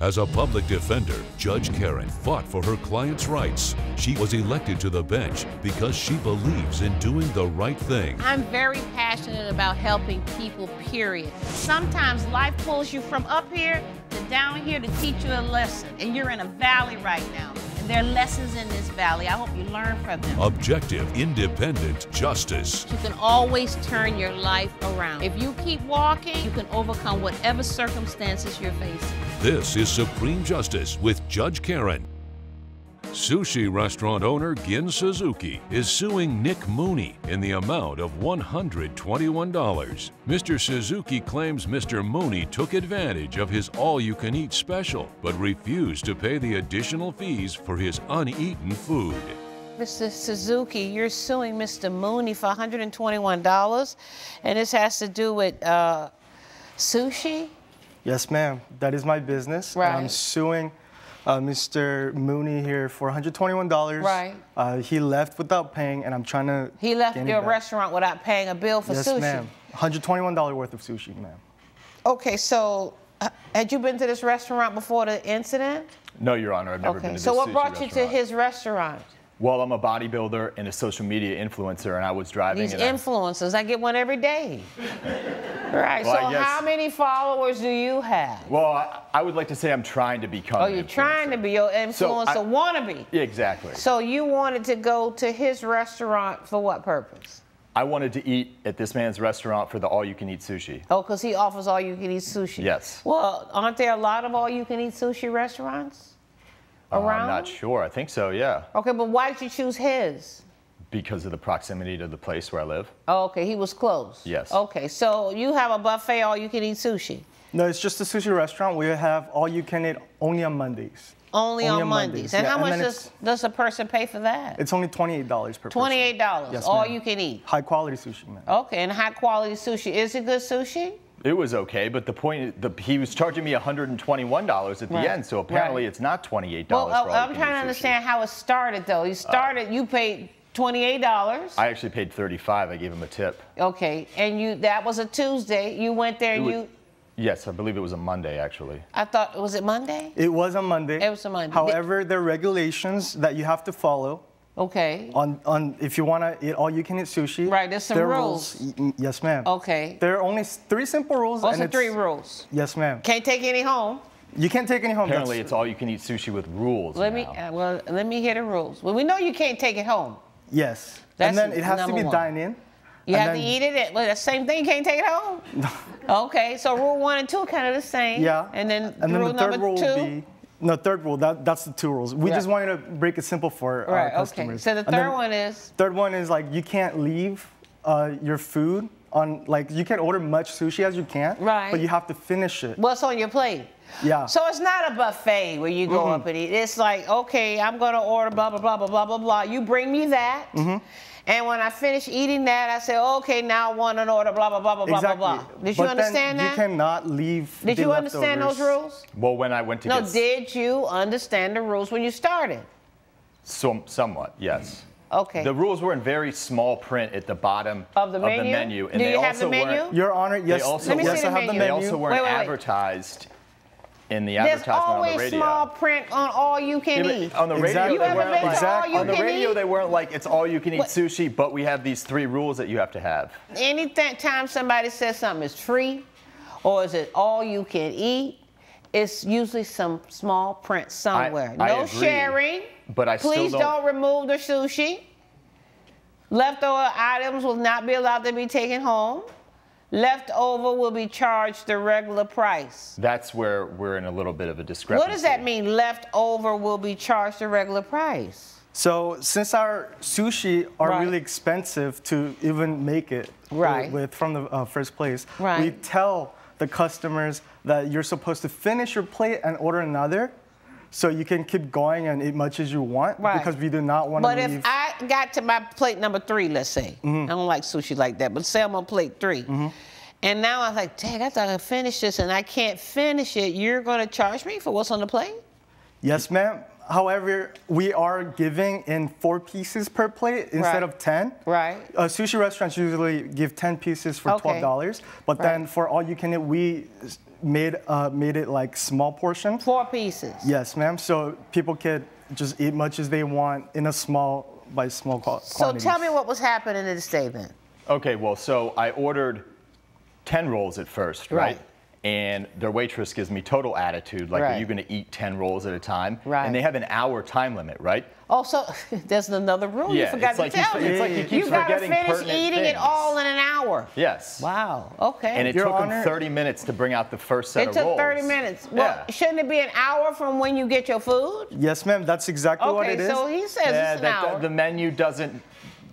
As a public defender, Judge Karen fought for her clients' rights. She was elected to the bench because she believes in doing the right thing. I'm very passionate about helping people, period. Sometimes life pulls you from up here to down here to teach you a lesson, and you're in a valley right now. And there are lessons in this valley. I hope you learn from them. Objective, independent justice. You can always turn your life around. If you keep walking, you can overcome whatever circumstances you're facing. This is Supreme Justice with Judge Karen. Sushi restaurant owner Gin Suzuki is suing Nick Mooney in the amount of $121. Mr. Suzuki claims Mr. Mooney took advantage of his all-you-can-eat special, but refused to pay the additional fees for his uneaten food. Mr. Suzuki, you're suing Mr. Mooney for $121, and this has to do with uh, sushi? Yes, ma'am. That is my business. Right. I'm suing uh, Mr. Mooney here for $121. Right. Uh, he left without paying, and I'm trying to. He left gain it your back. restaurant without paying a bill for Yes, sushi. ma'am. $121 worth of sushi, ma'am. Okay, so uh, had you been to this restaurant before the incident? No, Your Honor, I've never been Okay, to so this what brought you to his restaurant? Well, I'm a bodybuilder and a social media influencer, and I was driving. These and I- influencers, I get one every day. right, Well, so guess- how many followers do you have? well, I, I would like to say I'm trying to become. Oh, you're trying to be your influencer I- wannabe. Yeah, exactly. So you wanted to go to his restaurant for what purpose? I wanted to eat at this man's restaurant for the all-you-can-eat sushi. Oh, because he offers all you can eat sushi. Yes. Well, aren't there a lot of all you can eat sushi restaurants around? I'm not sure. I think so. Yeah, Okay, but why did you choose his? because of the proximity to the place where I live. Oh, okay, he was close. Yes. Okay, so you have a buffet, all you can eat sushi. No, it's just a sushi restaurant. We have all you can eat only on Mondays. Only, Only on on Mondays. Mondays, And yeah, how and much does, does a person pay for that? It's only $28 per person. $28, Yes, all ma'am. you can eat. High quality sushi, ma'am. Okay, and high quality sushi. Is it good sushi? It was okay, but the point, the, he was charging me $121 at the Right. end, so apparently Right. it's not $28 Well, for I- all you I'm can trying to understand how it started, though. You uh, started, you paid $28. I actually paid 35. I gave him a tip. Okay, and you that was a Tuesday. You went there and was- you, Yes, I believe it was a Monday actually. I thought, was it Monday? It was a Monday. It was a Monday. However, there are regulations that you have to follow. Okay. On, on if you want to eat all you can eat sushi. Right, there's some there are rules. Yes, ma'am. Okay. There are only three simple rules. What's and the it's- three rules? Yes, ma'am. Can't take any home. You can't take any home. Apparently, That's- it's all you can eat sushi with rules. Let me, uh, well, let me hear the rules. Well, we know you can't take it home. Yes. That's and then it has to be one. dine in. You and have then- to eat it. At, well, the same thing. You can't take it home. okay, so rule one and two kind of the same. Yeah. And then and then rule the third number rule two. No third rule. That that's the two rules. We Right. just wanted to break it simple for right. our customers. Okay. So the third one is. Third one is like you can't leave uh, your food on like you can't order much sushi as you can. Right. But you have to finish it. What's on your plate? Yeah. So it's not a buffet where you go up and eat. It's like, okay, I'm gonna order blah blah blah blah blah blah blah. You bring me that, Mm-hmm. And when I finish eating that, I say, okay, now I want an order blah blah blah blah exactly. blah blah blah. Did you understand then that? You cannot leave. Did the you understand those rules? Well, when I went to No, get did you understand the rules when you started? some, somewhat, yes. Okay. The rules were in very small print at the bottom Of the menu? and Do they you have also the menu? weren't. Your Honor, yes, they also Let me weren't, see the yes, I have the menu. They also weren't Wait, wait, wait. advertised in the There's advertisement on the always radio. small print on all you can Yeah, eat. on the radio, Exactly. You they weren't like, you on the radio eat? they weren't like it's all you can eat What- sushi, but we have these three rules that you have to have. Anytime time somebody says something is free, or is it all you can eat, it's usually some small print somewhere. I no agree, sharing. but I still Please don't- don't remove the sushi. Leftover items will not be allowed to be taken home. Leftover will be charged the regular price. That's where we're in a little bit of a discrepancy. What does that mean? Leftover will be charged the regular price. So since our sushi are Right. really expensive to even make it Right. with from the uh, first place, right. we tell the customers that you're supposed to finish your plate and order another, so you can keep going and eat much as you want Right. because we do not want to But leave. if I got to my plate number three, let's say, Mm-hmm. I don't like sushi like that, but say I'm on plate 3 and now I'm like, dang, I thought I finished this and I can't finish it. You're gonna charge me for what's on the plate? yes, ma'am. However, we are giving in four pieces per plate instead Right. of 10. Right. Uh, sushi restaurants usually give 10 pieces for Okay. $12, but then for all you can eat, we made uh, made it like small portion. Four pieces. Yes, ma'am. So people could just eat much as they want in a small by small qua- So quantities. tell me what was happening in the statement. Okay, well, so I ordered 10 rolls at first, right? Right. And their waitress gives me total attitude, like, Right. are you gonna eat 10 rolls at a time? Right. And they have an hour time limit, right? Also, so there's another rule you Yeah, forgot it's to like he- tell me. it's like he keeps you gotta finish pertinent eating it all in an hour. Yes. Wow. Okay. And it Your took Honor- them 30 minutes to bring out the first set of rolls. It took rolls. 30 minutes. Well, yeah. shouldn't it be an hour from when you get your food? Yes, ma'am. That's exactly what it is. Okay, it is. so he says Yeah, it's an that, hour. the menu doesn't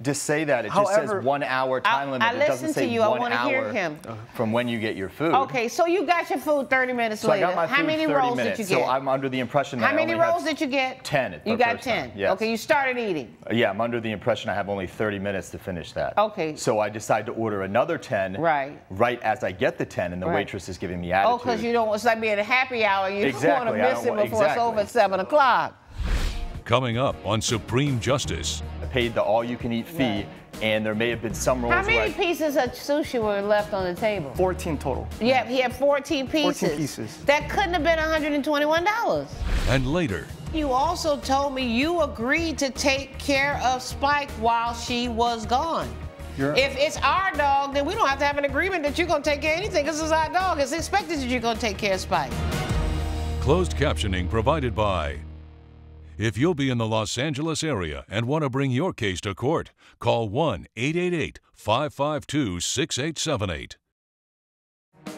just say that. It just says one hour time I- limit. I it doesn't to say you. I one hour hear him. from when you get your food. Okay, so you got your food 30 minutes So later. How many 30 rolls minutes. did you get? So I'm under the impression that How I many rolls did you get? 10 at You the got first time, 10. yes. Okay, you started eating. Uh, yeah, I'm under the impression I have only 30 minutes to finish that. Okay. So I decide to order another 10. Right. Right as I get the 10, and the Right. waitress is giving me oh, attitude. Oh, because you don't. It's like being a happy hour. You don't want to miss it before it's over at seven o'clock. Coming up on Supreme Justice. I paid the all-you-can-eat fee, and there may have been some rolls How where many I- pieces of sushi were left on the table? 14 total. Yeah, he had 14 pieces. 14 pieces. That couldn't have been $121. And later, You also told me you agreed to take care of Spike while she was gone. You're- if it's our dog, then we don't have to have an agreement that you're going to take care of anything because it's our dog. It's expected that you're going to take care of Spike. closed captioning provided by. If you'll be in the Los Angeles area and want to bring your case to court, call 1 888 552 6878.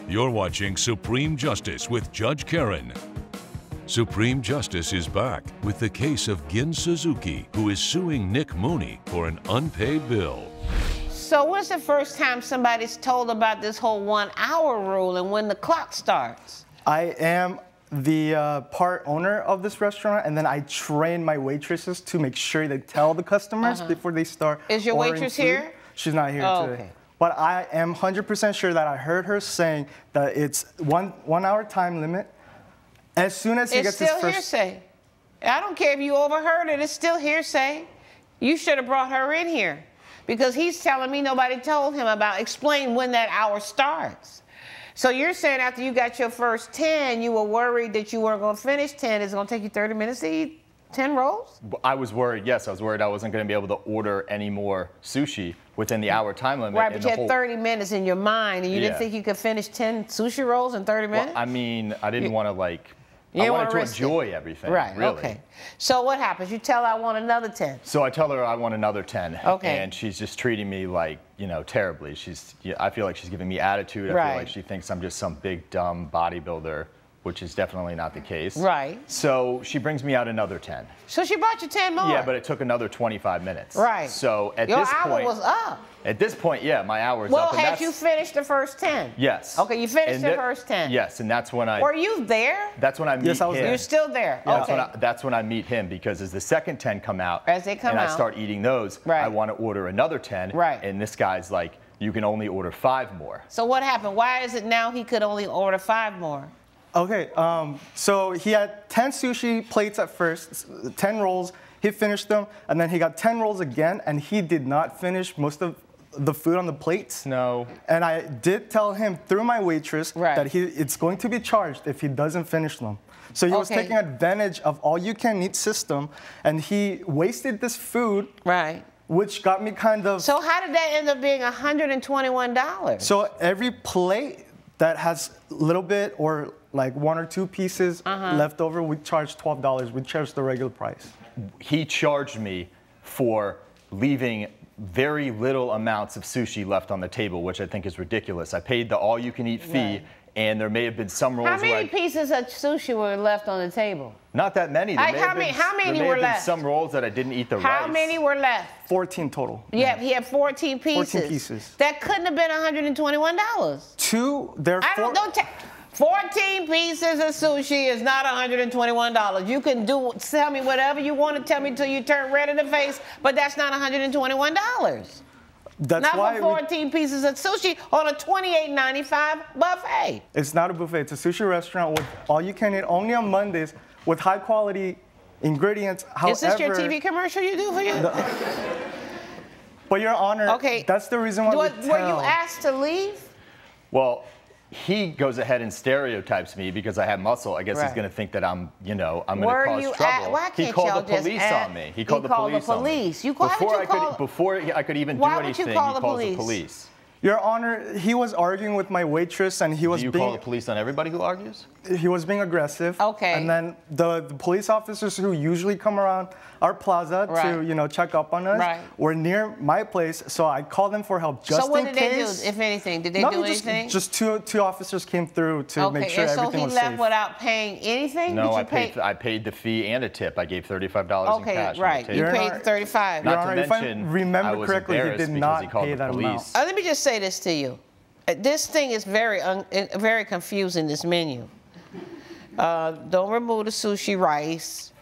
You're watching Supreme Justice with Judge Karen. Supreme Justice is back with the case of Gin Suzuki, who is suing Nick Mooney for an unpaid bill. So, when's the first time somebody's told about this whole one hour rule and when the clock starts? I am the uh, part owner of this restaurant, and then I train my waitresses to make sure they tell the customers before they start. Is your waitress food. here? She's not here Oh, today. okay. But I am 100% sure that I heard her saying that it's one one hour time limit. As soon as he It's gets his first. It's still hearsay. I don't care if you overheard it, it's still hearsay. You should have brought her in here because he's telling me nobody told him about explain when that hour starts. So you're saying after you got your first 10, you were worried that you weren't going to finish 10. It's going to take you 30 minutes to eat 10 rolls? I was worried. Yes, I was worried I wasn't going to be able to order any more sushi within the mm. hour time limit. Right, but you had whole- 30 minutes in your mind and you didn't think you could finish 10 sushi rolls in 30 minutes? Well, I mean, I didn't want to like. You I wanted to risk it. enjoy everything. right, really. okay. So what happens? You tell her I want another 10. So I tell her I want another 10. Okay. And she's just treating me like, you know, terribly. She's, I feel like she's giving me attitude. I Right. feel like she thinks I'm just some big, dumb bodybuilder, which is definitely not the case. Right. So she brings me out another 10. So she brought you 10 more. Yeah, but it took another 25 minutes. Right. So at Your this hour point. was up. At this point, yeah, my hour's Well, up. and had you finished the first 10? Yes. Okay, you finished And the first 10. Yes, and that's when I. Were you there? That's when I meet Yes, I was him. there. You're still there. Yeah. That's, Okay. when I, that's when I meet him because as the second 10 come out As they come and out. I start eating those, Right. I want to order another 10. Right. And this guy's like, you can only order five more. so what happened? Why is it now he could only order five more? Okay, um, so he had 10 sushi plates at first, 10 rolls. He finished them, and then he got 10 rolls again, and he did not finish most of the food on the plates. No. And I did tell him through my waitress Right. that he it's going to be charged if he doesn't finish them. So he was taking advantage of all you can eat system, and he wasted this food, Right. which got me kind of. So how did that end up being $121? So every plate that has a little bit or like one or two pieces Uh-huh. left over, we charge twelve dollars. We charge the regular price. He charged me for leaving very little amounts of sushi left on the table, which I think is ridiculous. I paid the all you can eat fee, Right. and there may have been some rolls how many I, pieces of sushi were left on the table? not that many. There Like, may how have been, many- how many there may were have left? been some rolls that I didn't eat the How rice. many were left? Fourteen total. Yeah, he had 14 pieces. Fourteen pieces. That couldn't have been $121. Two. There. I don't, don't 14 pieces of sushi is not $121. You can do tell me whatever you want to tell me till you turn red in the face, but that's not $121. That's not why for we- 14 pieces of sushi on a $28.95 buffet. it's not a buffet. It's a sushi restaurant with all you can eat only on Mondays with high quality ingredients. However, Is this your TV commercial you do for you? But Your Honor, Okay. that's the reason why Was- we were tell. you asked to leave? Well, he goes ahead and stereotypes me because I have muscle. I guess Right. he's going to think that I'm, you know, I'm going to you cause at? trouble. Why he can't called y'all the police on me. He he called the called the police on me. You- why would before you I call- could before I could even Why do you anything, call he the calls police? the police. Your Honor, he was arguing with my waitress and he was Do you being call the police on everybody who argues? he was being aggressive. Okay. And then the, the police officers who usually come around our plaza to you know check up on us Right. were near my place, so I called them for help just so what did case. they do, if anything? Did they Nothing, do just, anything? Just two two officers came through to okay, make sure and so everything he was left without paying anything? No, I pay? paid. I paid the fee and a tip. I gave thirty-five dollars in okay, cash. on the right. You paid Honor- 35 Your Not Honor, to if I mention, remember I correctly, he did not he pay the that amount. police. Uh, let me just say this to you. Uh, This thing is very, un- very confusing. This menu. Uh, don't remove the sushi rice.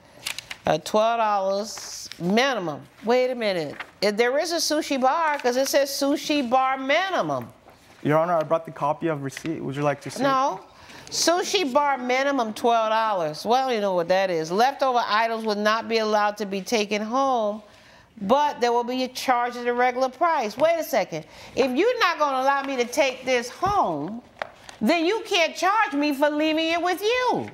Uh, Twelve dollars minimum. Wait a minute. If there is a sushi bar because it says sushi bar minimum. Your Honor, I brought the copy of receipt. Would you like to see? it? No. Sushi bar minimum twelve dollars. Well, you know what that is. Leftover items would not be allowed to be taken home, but there will be a charge at the regular price. Wait a second. If you're not going to allow me to take this home, then you can't charge me for leaving it with you.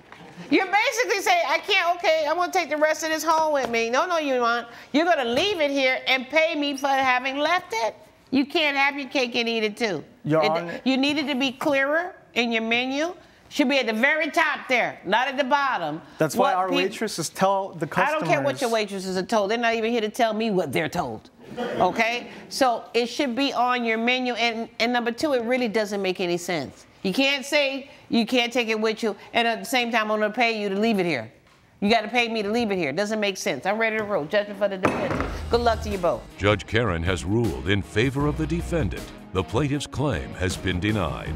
You're basically saying, I can't, okay, I'm gonna take the rest of this home with me. No, no, you aren't. You're gonna leave it here and pay me for having left it. You can't have your cake and eat it too. Your It- you needed to be clearer in your menu. Should be at the very top there, not at the bottom. That's why our peop- waitresses tell the customers. I don't care what your waitresses are told. They're not even here to tell me what they're told. Okay? So it should be on your menu. And, and number two, it really doesn't make any sense. You can't say you can't take it with you, and at the same time, I'm going to pay you to leave it here. You got to pay me to leave it here. It doesn't make sense. I'm ready to rule. Judgment for the defendant. Good luck to you both. Judge Karen has ruled in favor of the defendant. The plaintiff's claim has been denied.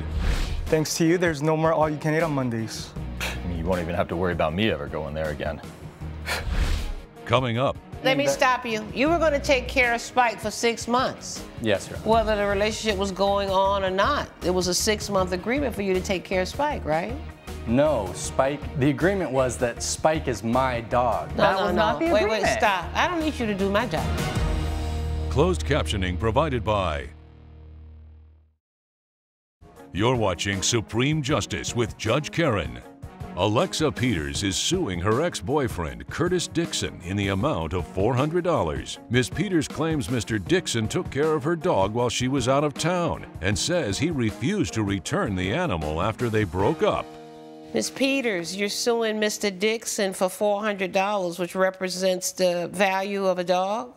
Thanks to you, there's no more all you can eat on Mondays. You won't even have to worry about me ever going there again. Coming up, Let me stop you. You were going to take care of Spike for six months. Yes, sir. whether the relationship was going on or not. It was a six month agreement for you to take care of Spike, right? No, Spike. The agreement was that Spike is my dog. No, That no, was no. not the wait, wait, stop. I don't need you to do my job. closed captioning provided by. You're watching Supreme Justice with Judge Karen. Alexa Peters is suing her ex boyfriend, Curtis Dixon, in the amount of $400. Ms. Peters claims Mr. Dixon took care of her dog while she was out of town and says he refused to return the animal after they broke up. Miss Peters, you're suing Mr. Dixon for $400, which represents the value of a dog.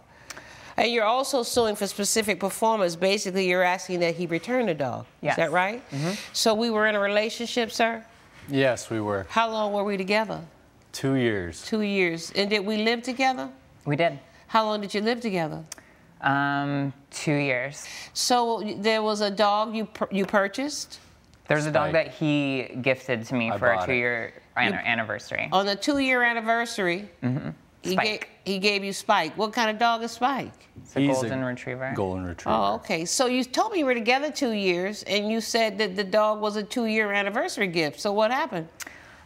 And you're also suing for specific performance. Basically, you're asking that he return the dog. Yes. Is that right? Mm -hmm. So we were in a relationship, sir? Yes, we were. How long were we together? Two years. Two years. And did we live together? We did. How long did you live together? Um, two years. So there was a dog you pur- you purchased There's a dog Spike. that he gifted to me I for a two-year an- anniversary. on the two-year anniversary. He. Spike. gave, he gave you Spike. What kind of dog is Spike? It's a He's golden retriever. Golden retriever. Oh, okay. So you told me you were together two years, and you said that the dog was a two-year anniversary gift. So what happened?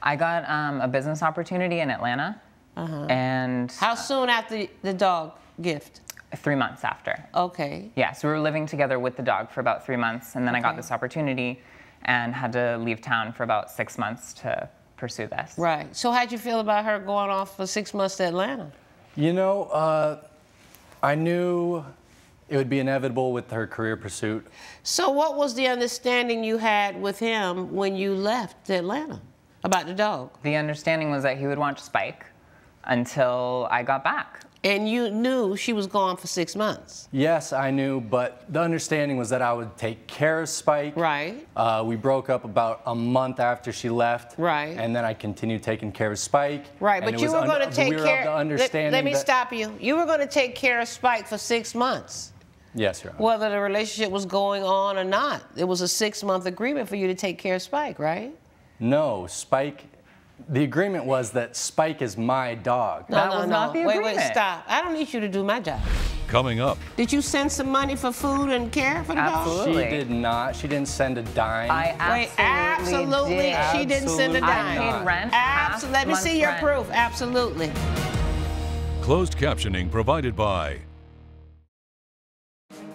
I got um, a business opportunity in Atlanta, and Uh-huh. How soon after the dog gift? three months after. Okay. Yeah, so we were living together with the dog for about three months, and then I got this opportunity and had to leave town for about six months to pursue this. Right. So how'd you feel about her going off for six months to Atlanta? You know, uh, I knew it would be inevitable with her career pursuit. So what was the understanding you had with him when you left Atlanta about the dog? The understanding was that he would watch Spike until I got back. And you knew she was gone for six months. Yes, I knew, but the understanding was that I would take care of Spike. Right. Uh, we broke up about a month after she left. Right. And then I continued taking care of Spike. Right, but you were going to take we care. Of the let- understanding let, me stop you. You were going to take care of Spike for six months, Yes, Your Honor. whether the relationship was going on or not. It was a six-month agreement for you to take care of Spike, right? No, Spike. The agreement was that Spike is my dog. No, That no, was no. not the wait, wait, stop. I don't need you to do my job. Coming up, Did you send some money for food and care for the dog? Absolutely. She did not. She didn't send a dime. I Wait, absolutely, absolutely, did. she didn't send a dime. I paid rent. Absolutely. Let me see your rent. proof. Absolutely. closed captioning provided by.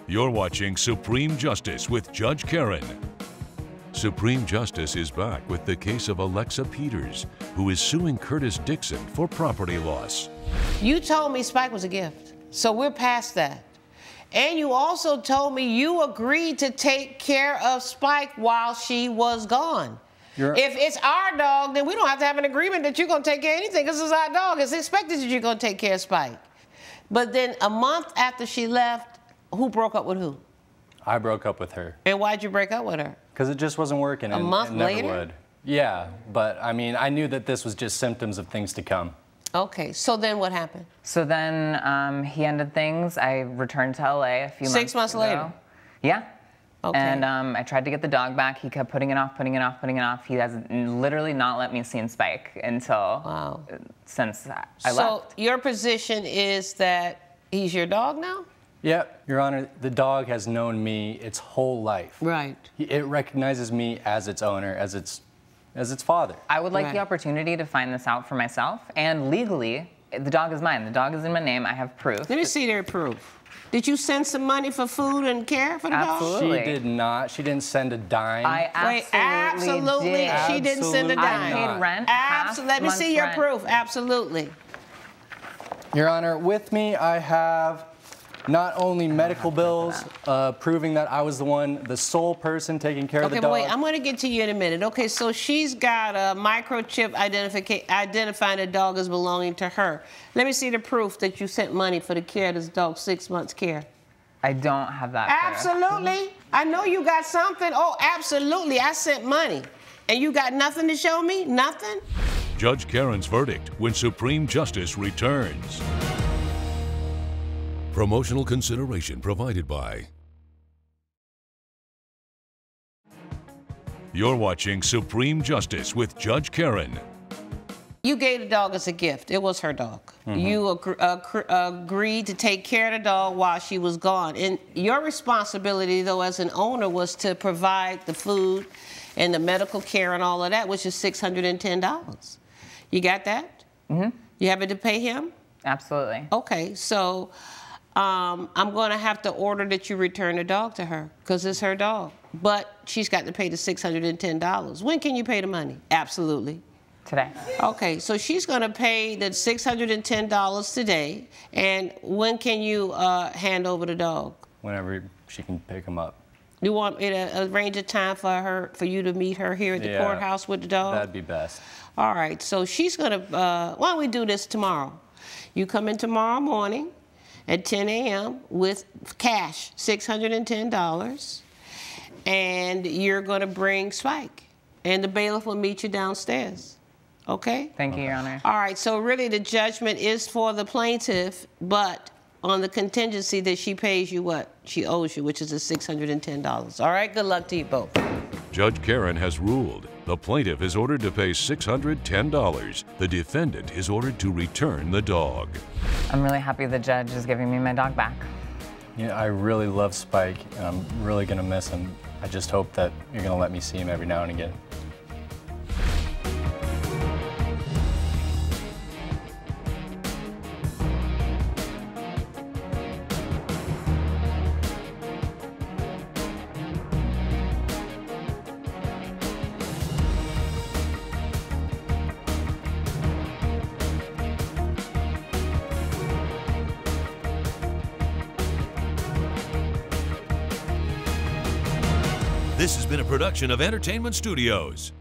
You're watching Supreme Justice with Judge Karen. Supreme Justice is back with the case of Alexa Peters, who is suing Curtis Dixon for property loss. You told me Spike was a gift, so we're past that. And you also told me you agreed to take care of Spike while she was gone. You're- if it's our dog, then we don't have to have an agreement that you're going to take care of anything because it's our dog. It's expected that you're going to take care of Spike. But then a month after she left, who broke up with who? I broke up with her And why'd you break up with her? because it just wasn't working. A and month it never later? would. Yeah, but I mean, I knew that this was just symptoms of things to come. Okay, so then what happened? So then um, he ended things. I returned to LA a few months Six months ago. later? Yeah. Okay. And um, I tried to get the dog back. He kept putting it off, putting it off, putting it off. He has literally not let me see Spike until Wow. since I so left. your position is that he's your dog now? Yep, Your Honor, the dog has known me its whole life. Right. It recognizes me as its owner, as its, as its father. I would like Right. the opportunity to find this out for myself. And legally, the dog is mine. The dog is in my name. I have proof. Let me see their proof. Did you send some money for food and care for the Absolutely. She did not. She didn't send a dime. I absolutely, Wait, absolutely. did. She didn't send a dime. I paid rent. Absolutely. Let me see your rent. proof. Absolutely. Your Honor, with me, I have not only medical bills uh, proving that I was the one, the sole person taking care of the dog. dog. wait, I'm going to get to you in a minute. Okay, so she's got a microchip identifica- identifying the dog as belonging to her. Let me see the proof that you sent money for the care of this dog, six months care. I don't have that. proof. Absolutely. I know you got something. Oh, absolutely. I sent money. And you got nothing to show me? Nothing? Judge Karen's verdict when Supreme Justice returns. Promotional consideration provided by. You're watching Supreme Justice with Judge Karen. You gave the dog as a gift. It was her dog. You agr- uh, agreed to take care of the dog while she was gone. And your responsibility, though, as an owner, was to provide the food and the medical care and all of that, which is $610. You got that? Mm-hmm. You having to pay him? Absolutely. Okay, so um, I'm going to have to order that you return the dog to her because it's her dog. But she's got to pay the $610. When can you pay the money? Absolutely. Today. Okay, so she's going to pay the $610 today. And when can you uh, hand over the dog? Whenever she can pick him up. You want me to arrange a time for her, for you to meet her here at the Yeah, courthouse with the dog? That'd be best. All right, so she's gonna, uh, why don't we do this tomorrow? You come in tomorrow morning at 10 a.m. with cash, $610, and you're gonna bring Spike, and the bailiff will meet you downstairs. Okay? Thank you, Your Honor. All right, so really the judgment is for the plaintiff, but on the contingency that she pays you what she owes you, which is the $610. All right, good luck to you both. Judge Karen has ruled. The plaintiff is ordered to pay $610. The defendant is ordered to return the dog. I'm really happy the judge is giving me my dog back. Yeah, I really love Spike, and I'm really gonna miss him. I just hope that you're gonna let me see him every now and again. Production of Entertainment Studios.